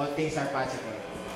Pode pensar, Pátio, agora.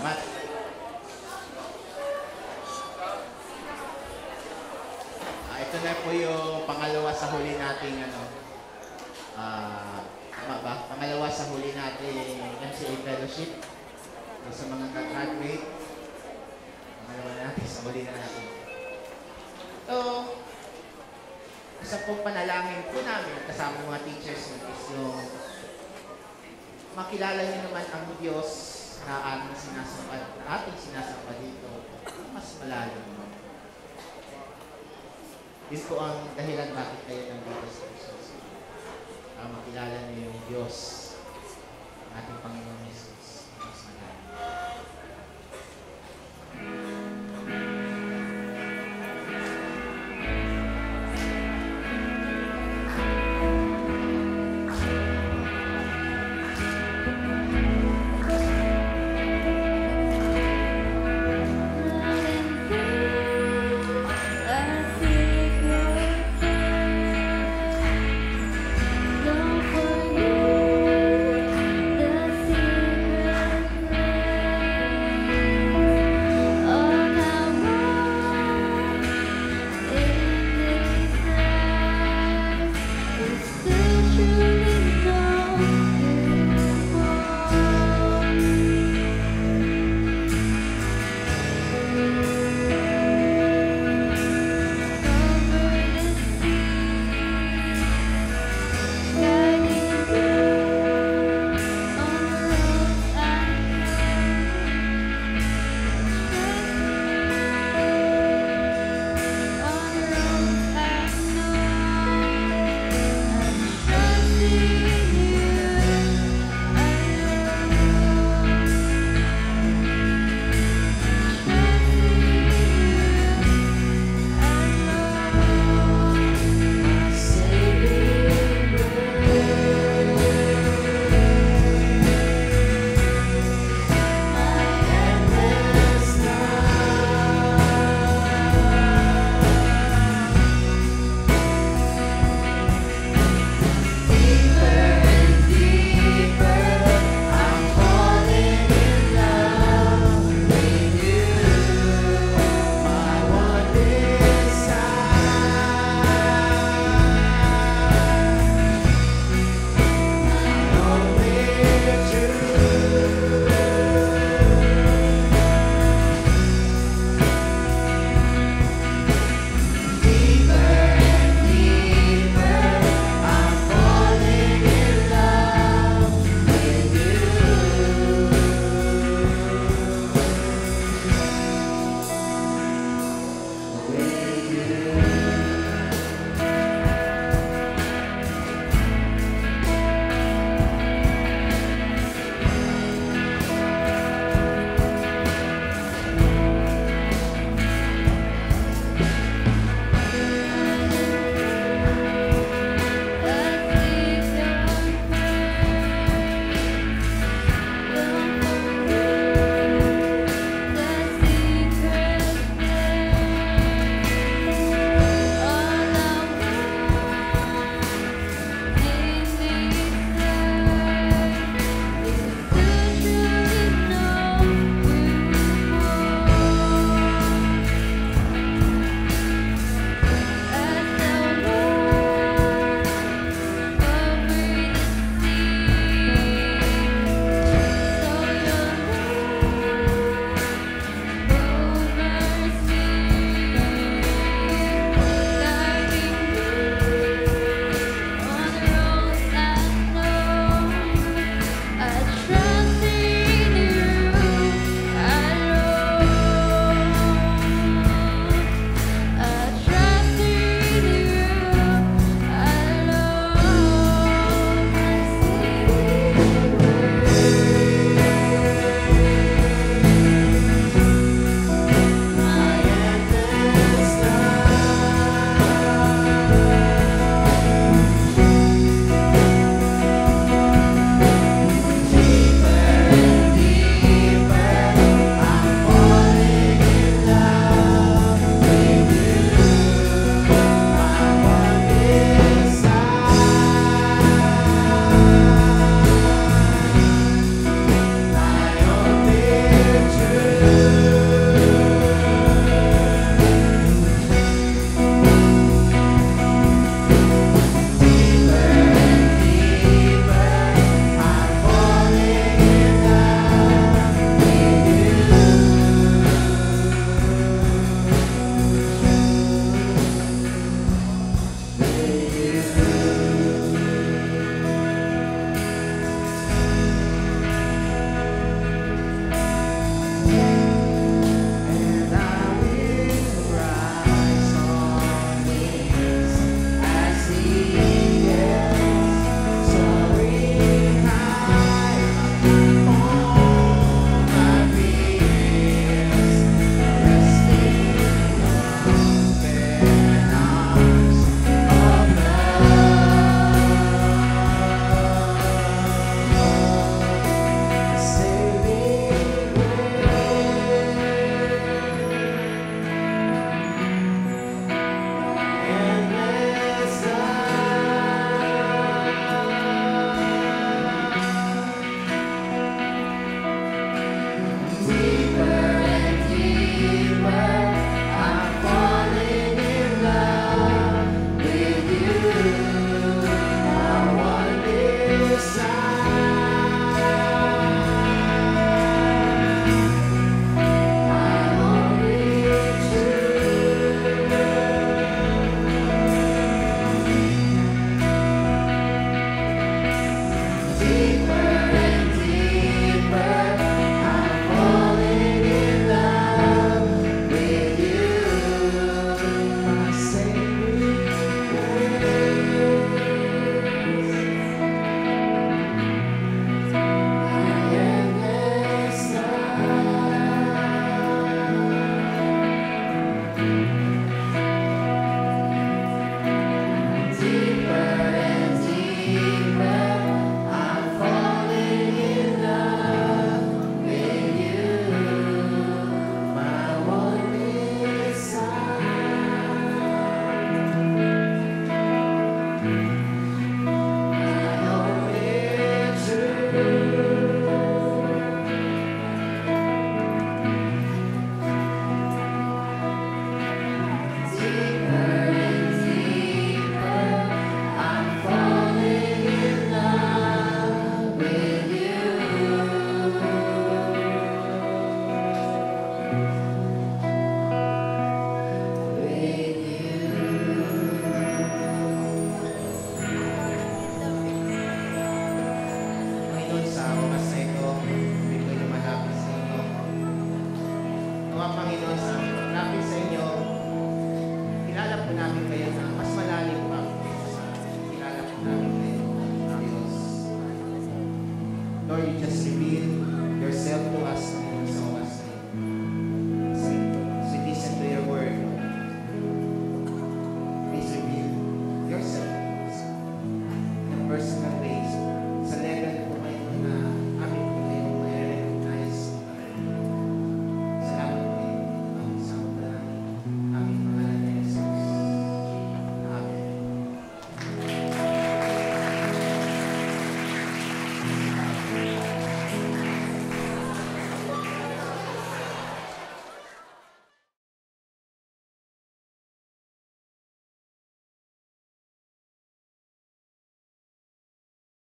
Salamat. Ah, ito na po yung pangalawa sa huli nating ano. Ah, tama ba? Pangalawa sa huli nating MCA Fellowship. So, sa mga graduate Pangalawa natin, sa huli na natin. Ito, isa pong panalangin po namin kasama ng mga teachers is yung makilala niyo naman ang Diyos na aming sinasamba, na ating sinasamba dito mas malalim. Yun po ang dahilan bakit kayo nandito sa Jesus. Para makilala niyo yung Diyos, ating Panginoon Jesus.